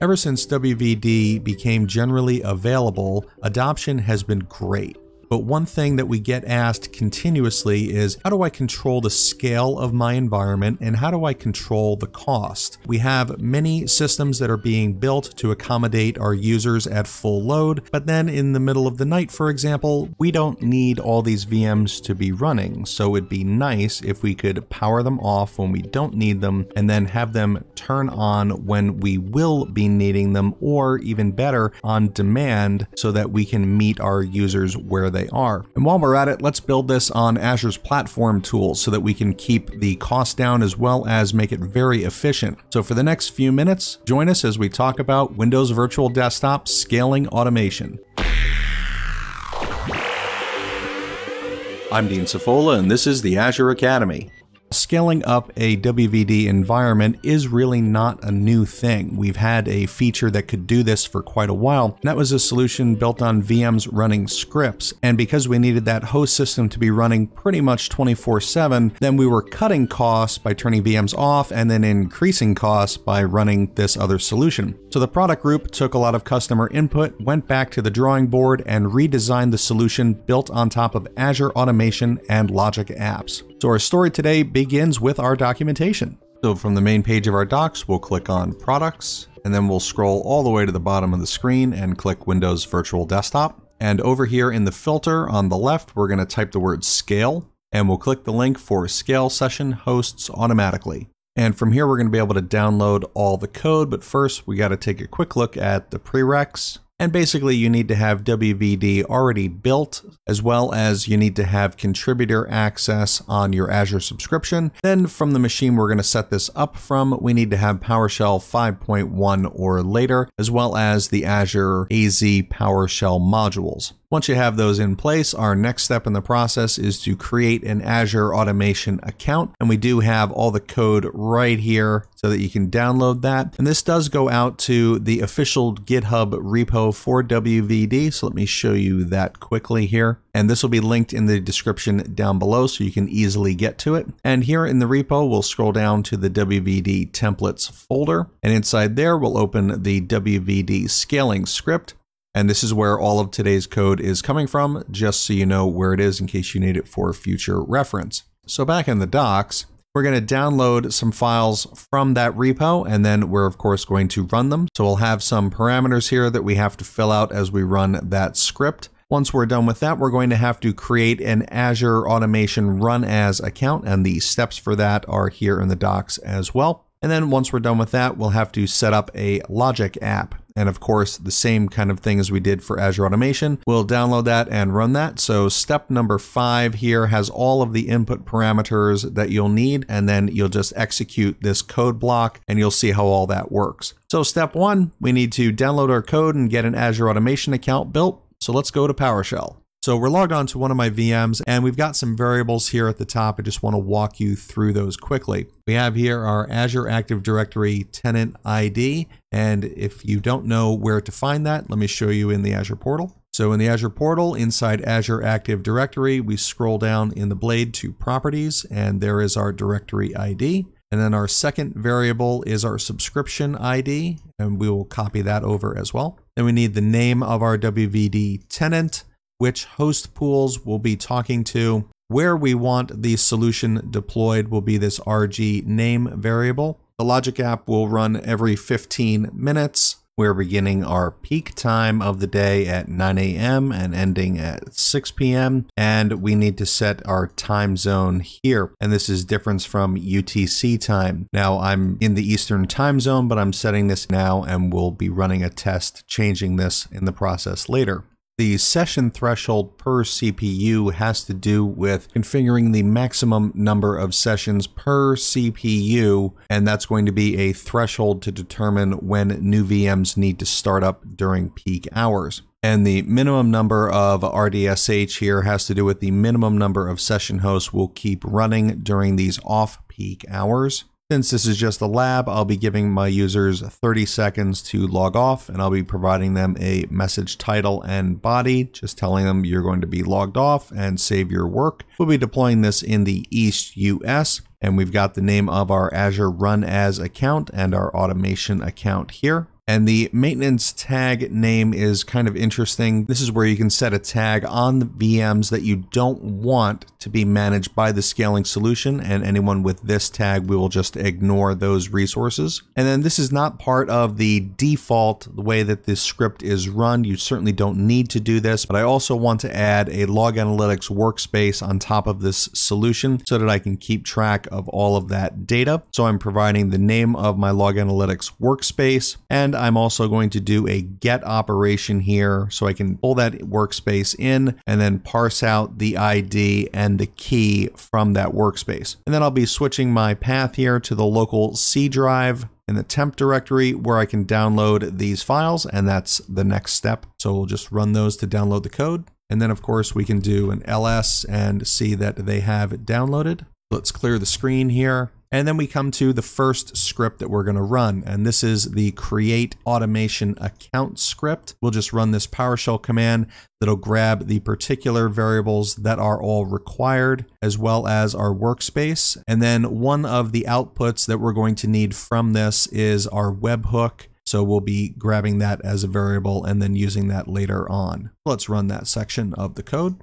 Ever since WVD became generally available, adoption has been great. But one thing that we get asked continuously is how do I control the scale of my environment and how do I control the cost? We have many systems that are being built to accommodate our users at full load, but then in the middle of the night, for example, we don't need all these VMs to be running. So it'd be nice if we could power them off when we don't need them and then have them turn on when we will be needing them or even better on demand so that we can meet our users where they are. And while we're at it, let's build this on Azure's platform tools so that we can keep the cost down as well as make it very efficient. So for the next few minutes, join us as we talk about Windows Virtual Desktop scaling automation. I'm Dean Cefola, and this is the Azure Academy. Scaling up a WVD environment is really not a new thing. We've had a feature that could do this for quite a while. That was a solution built on VMs running scripts. And because we needed that host system to be running pretty much 24 7, then we were cutting costs by turning VMs off and then increasing costs by running this other solution. So the product group took a lot of customer input, went back to the drawing board, and redesigned the solution built on top of Azure Automation and Logic Apps. So our story today begins with our documentation. So from the main page of our docs, we'll click on Products, and then we'll scroll all the way to the bottom of the screen and click Windows Virtual Desktop. And over here in the filter on the left, we're going to type the word Scale, and we'll click the link for Scale Session Hosts Automatically. And from here, we're going to be able to download all the code, but first we got to take a quick look at the prereqs and basically, you need to have WVD already built, as well as you need to have contributor access on your Azure subscription. Then, from the machine we're going to set this up from, we need to have PowerShell 5.1 or later, as well as the Azure AZ PowerShell modules. Once you have those in place, our next step in the process is to create an Azure automation account. And we do have all the code right here so that you can download that. And this does go out to the official GitHub repo for WVD. So let me show you that quickly here. And this will be linked in the description down below so you can easily get to it. And here in the repo, we'll scroll down to the WVD templates folder. And inside there, we'll open the WVD scaling script. And this is where all of today's code is coming from, just so you know where it is in case you need it for future reference. So back in the docs, we're going to download some files from that repo, and then we're of course going to run them. So we'll have some parameters here that we have to fill out as we run that script. Once we're done with that, we're going to have to create an Azure Automation Run As account, and the steps for that are here in the docs as well. And then once we're done with that, we'll have to set up a Logic app. And of course, the same kind of thing as we did for Azure Automation. We'll download that and run that. So step number five here has all of the input parameters that you'll need, and then you'll just execute this code block and you'll see how all that works. So step one, we need to download our code and get an Azure Automation account built. So let's go to PowerShell. So we're logged on to one of my VMs and we've got some variables here at the top. I just want to walk you through those quickly. We have here our Azure Active Directory tenant ID. And if you don't know where to find that, let me show you in the Azure portal. So in the Azure portal, inside Azure Active Directory, we scroll down in the blade to properties and there is our directory ID. And then our second variable is our subscription ID, and we will copy that over as well. Then we need the name of our WVD tenant, which host pools we'll be talking to. Where we want the solution deployed will be this RG name variable. The Logic app will run every 15 minutes. We're beginning our peak time of the day at 9 a.m. and ending at 6 p.m. And we need to set our time zone here. And this is difference from UTC time. Now I'm in the Eastern time zone, but I'm setting this now and we'll be running a test changing this in the process later. The session threshold per CPU has to do with configuring the maximum number of sessions per CPU, and that's going to be a threshold to determine when new VMs need to start up during peak hours. And the minimum number of RDSH here has to do with the minimum number of session hosts we'll keep running during these off-peak hours. Since this is just a lab, I'll be giving my users 30 seconds to log off and I'll be providing them a message title and body, just telling them you're going to be logged off and save your work. We'll be deploying this in the East US and we've got the name of our Azure Run As account and our automation account here. And the maintenance tag name is kind of interesting. This is where you can set a tag on the VMs that you don't want to be managed by the scaling solution. And anyone with this tag, we will just ignore those resources. And then this is not part of the default, the way that this script is run. You certainly don't need to do this, but I also want to add a log analytics workspace on top of this solution so that I can keep track of all of that data. So I'm providing the name of my log analytics workspace and I'm also going to do a get operation here so I can pull that workspace in and then parse out the ID and the key from that workspace. And then I'll be switching my path here to the local C drive in the temp directory where I can download these files and that's the next step. So we'll just run those to download the code. And then of course we can do an ls and see that they have it downloaded. Let's clear the screen here and then we come to the first script that we're going to run, and this is the create automation account script. We'll just run this PowerShell command that'll grab the particular variables that are all required, as well as our workspace. And then one of the outputs that we're going to need from this is our webhook. So we'll be grabbing that as a variable and then using that later on. Let's run that section of the code.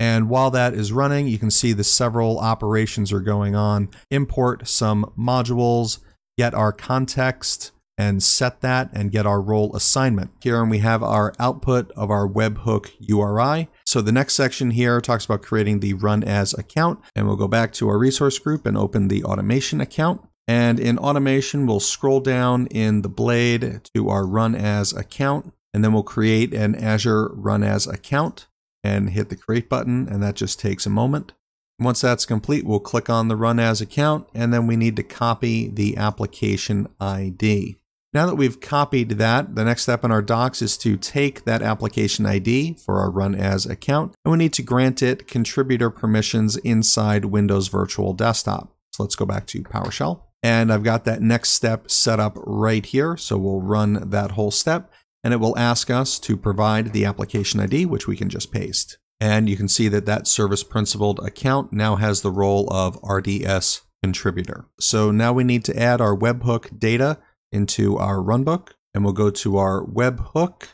And while that is running, you can see the several operations are going on. Import some modules, get our context, and set that and get our role assignment. Here and we have our output of our webhook URI. So the next section here talks about creating the run as account and we'll go back to our resource group and open the automation account. And in automation, we'll scroll down in the blade to our run as account and then we'll create an Azure run as account and hit the create button and that just takes a moment. Once that's complete, we'll click on the run as account and then we need to copy the application ID. Now that we've copied that, the next step in our docs is to take that application ID for our run as account and we need to grant it contributor permissions inside Windows Virtual Desktop. So let's go back to PowerShell. And I've got that next step set up right here. So we'll run that whole step and it will ask us to provide the application ID, which we can just paste. And you can see that that service principal account now has the role of RDS contributor. So now we need to add our webhook data into our runbook and we'll go to our webhook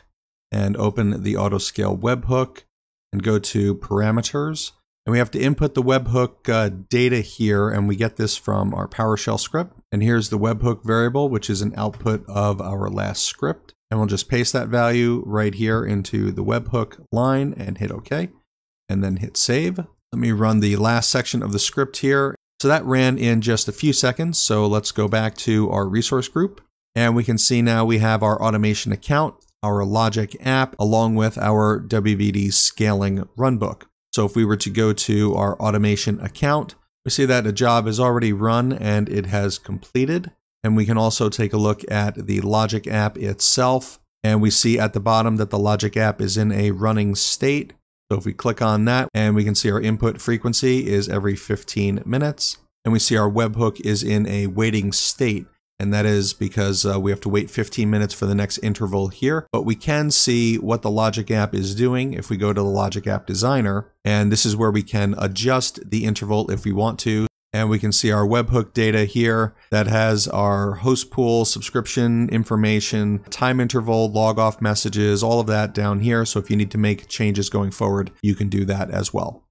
and open the autoscale webhook and go to parameters. And we have to input the webhook uh, data here and we get this from our PowerShell script. And here's the webhook variable, which is an output of our last script. And we'll just paste that value right here into the webhook line and hit OK. And then hit save. Let me run the last section of the script here. So that ran in just a few seconds. So let's go back to our resource group. And we can see now we have our automation account, our logic app, along with our WVD scaling runbook. So if we were to go to our automation account, we see that a job is already run and it has completed. And we can also take a look at the Logic app itself. And we see at the bottom that the Logic app is in a running state. So if we click on that and we can see our input frequency is every 15 minutes. And we see our webhook is in a waiting state. And that is because uh, we have to wait 15 minutes for the next interval here. But we can see what the Logic app is doing if we go to the Logic app designer. And this is where we can adjust the interval if we want to. And we can see our webhook data here that has our host pool, subscription information, time interval, log off messages, all of that down here. So if you need to make changes going forward, you can do that as well.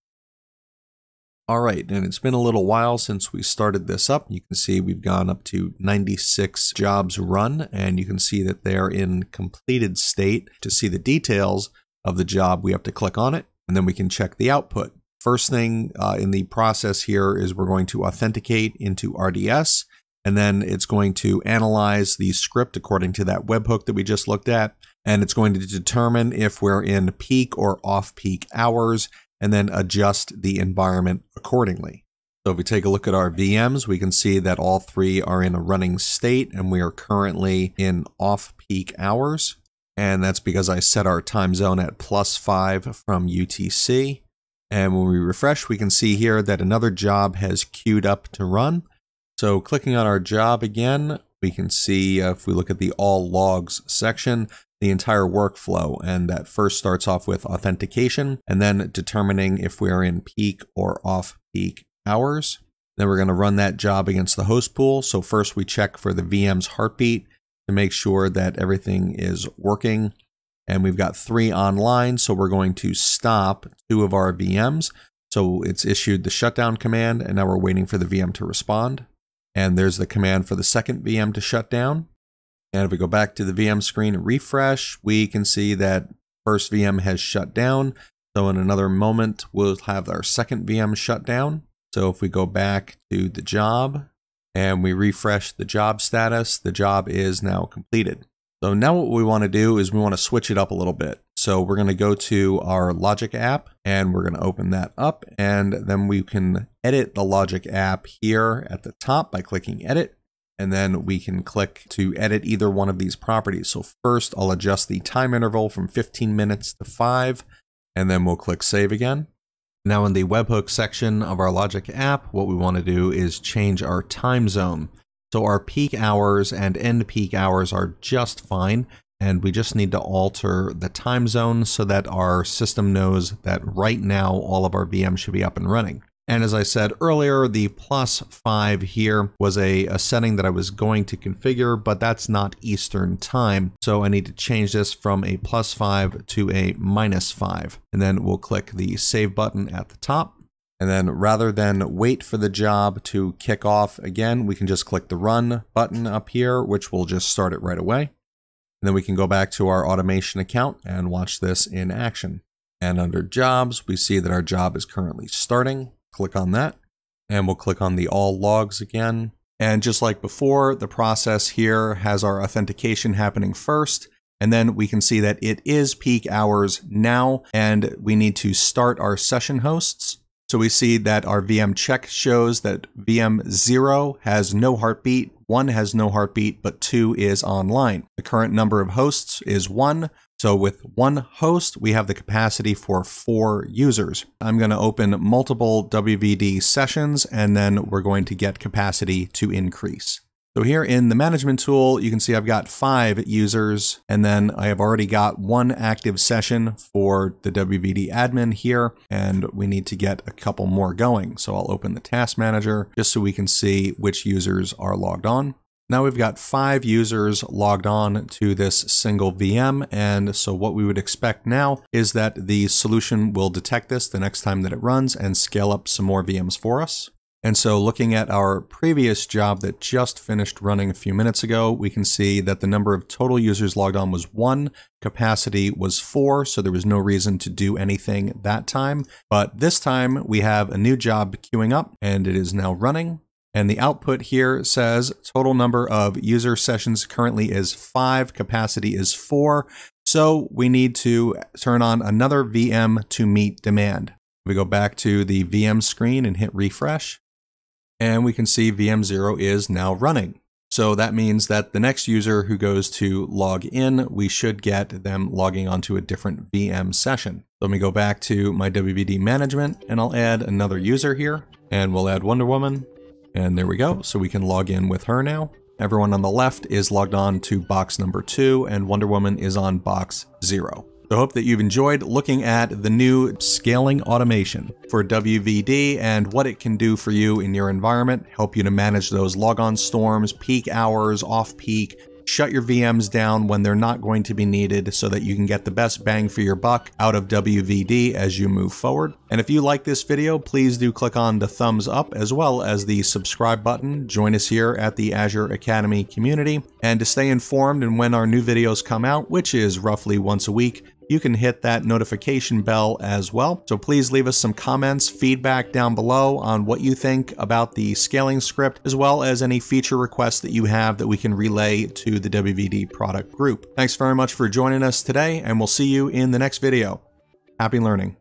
All right, and it's been a little while since we started this up. You can see we've gone up to 96 jobs run, and you can see that they're in completed state. To see the details of the job, we have to click on it, and then we can check the output. First thing uh, in the process here is we're going to authenticate into RDS, and then it's going to analyze the script according to that webhook that we just looked at, and it's going to determine if we're in peak or off-peak hours, and then adjust the environment accordingly. So if we take a look at our VMs, we can see that all three are in a running state, and we are currently in off-peak hours. And that's because I set our time zone at plus five from UTC. And when we refresh, we can see here that another job has queued up to run. So clicking on our job again, we can see uh, if we look at the all logs section, the entire workflow. And that first starts off with authentication and then determining if we're in peak or off peak hours. Then we're going to run that job against the host pool. So first we check for the VM's heartbeat to make sure that everything is working. And we've got three online, so we're going to stop two of our VMs. So it's issued the shutdown command, and now we're waiting for the VM to respond. And there's the command for the second VM to shut down. And if we go back to the VM screen and refresh, we can see that first VM has shut down. So in another moment, we'll have our second VM shut down. So if we go back to the job and we refresh the job status, the job is now completed. So now what we want to do is we want to switch it up a little bit. So we're going to go to our Logic app and we're going to open that up and then we can edit the Logic app here at the top by clicking edit and then we can click to edit either one of these properties. So first I'll adjust the time interval from 15 minutes to 5 and then we'll click save again. Now in the webhook section of our Logic app, what we want to do is change our time zone. So our peak hours and end peak hours are just fine. And we just need to alter the time zone so that our system knows that right now all of our VMs should be up and running. And as I said earlier, the plus five here was a, a, setting that I was going to configure, but that's not Eastern time. So I need to change this from a plus five to a minus five. And then we'll click the save button at the top. And then rather than wait for the job to kick off again, we can just click the run button up here, which will just start it right away. And then we can go back to our automation account and watch this in action. And under jobs, we see that our job is currently starting. Click on that and we'll click on the all logs again. And just like before, the process here has our authentication happening first. And then we can see that it is peak hours now, and we need to start our session hosts. So we see that our VM check shows that VM 0 has no heartbeat, 1 has no heartbeat, but 2 is online. The current number of hosts is 1, so with one host, we have the capacity for four users. I'm going to open multiple WVD sessions, and then we're going to get capacity to increase. So here in the management tool, you can see I've got five users, and then I have already got one active session for the WVD admin here, and we need to get a couple more going. So I'll open the task manager just so we can see which users are logged on. Now we've got five users logged on to this single VM. And so what we would expect now is that the solution will detect this the next time that it runs and scale up some more VMs for us. And so looking at our previous job that just finished running a few minutes ago, we can see that the number of total users logged on was one, capacity was four, so there was no reason to do anything that time. But this time we have a new job queuing up and it is now running. And the output here says total number of user sessions currently is five, capacity is four. So we need to turn on another VM to meet demand. We go back to the VM screen and hit refresh. And we can see VM0 is now running. So that means that the next user who goes to log in, we should get them logging onto a different VM session. Let me go back to my WVD management and I'll add another user here and we'll add Wonder Woman and there we go. So we can log in with her now. Everyone on the left is logged on to box number two, and Wonder Woman is on box zero. So I hope that you've enjoyed looking at the new scaling automation for WVD and what it can do for you in your environment, help you to manage those logon storms, peak hours, off peak, shut your VMs down when they're not going to be needed so that you can get the best bang for your buck out of WVD as you move forward. And if you like this video, please do click on the thumbs up as well as the subscribe button. Join us here at the Azure Academy community. And to stay informed and when our new videos come out, which is roughly once a week, you can hit that notification bell as well. So please leave us some comments, feedback down below on what you think about the scaling script, as well as any feature requests that you have that we can relay to the WVD product group. Thanks very much for joining us today, and we'll see you in the next video. Happy learning.